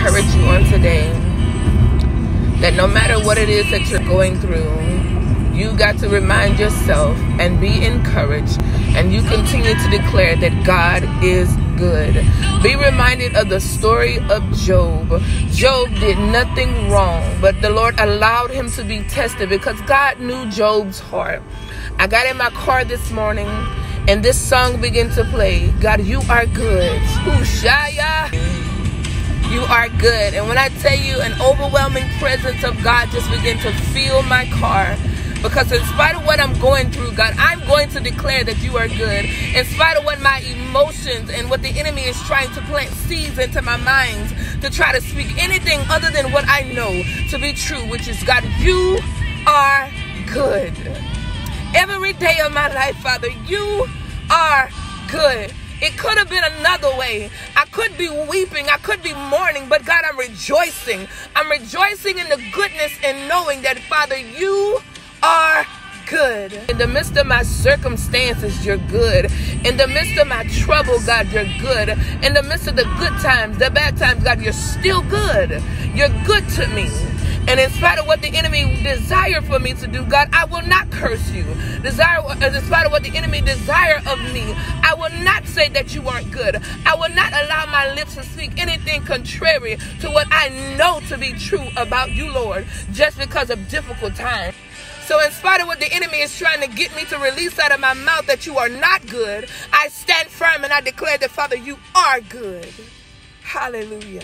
encourage you on today that no matter what it is that you're going through, you got to remind yourself and be encouraged, and you continue to declare that God is good. Be reminded of the story of Job. Job did nothing wrong, but the Lord allowed him to be tested because God knew Job's heart. I got in my car this morning and this song began to play. God, you are good. Ushaya. You are good. And when I tell you an overwhelming presence of God just began to fill my car. Because in spite of what I'm going through, God, I'm going to declare that you are good. In spite of what my emotions and what the enemy is trying to plant seeds into my minds to try to speak anything other than what I know to be true, which is God, you are good. Every day of my life, Father, you are good. It could have been another way. I could be weeping. I could be mourning, but God, I'm rejoicing. I'm rejoicing in the goodness and knowing that, Father, you are good. In the midst of my circumstances, you're good. In the midst of my trouble, God, you're good. In the midst of the good times, the bad times, God, you're still good. You're good to me. And in spite of what the enemy desire for me to do, God, I will not curse you. Desire, uh, in spite of what the enemy desire of me, I will not say that you aren't good. I will not allow my lips to speak anything contrary to what I know to be true about you, Lord, just because of difficult times. So, in spite of what the enemy is trying to get me to release out of my mouth that you are not good, I stand firm and I declare that, Father, you are good. Hallelujah.